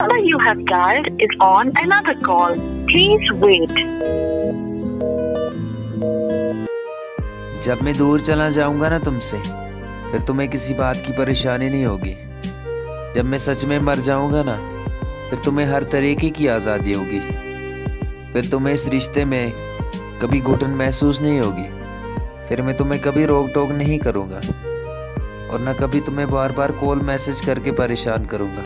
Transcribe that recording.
number you have dialed is on another call. Please wait. जब मैं दूर चला जाऊँगा ना तुमसे, फिर तुम्हें किसी बात की परेशानी नहीं होगी जब मैं सच में मर जाऊँगा ना, फिर तुम्हें हर तरीके की आज़ादी होगी फिर तुम्हें इस रिश्ते में कभी घुटन महसूस नहीं होगी फिर मैं तुम्हें कभी रोक टोक नहीं करूँगा, और ना कभी तुम्हें बार बार कॉल मैसेज करके परेशान करूँगा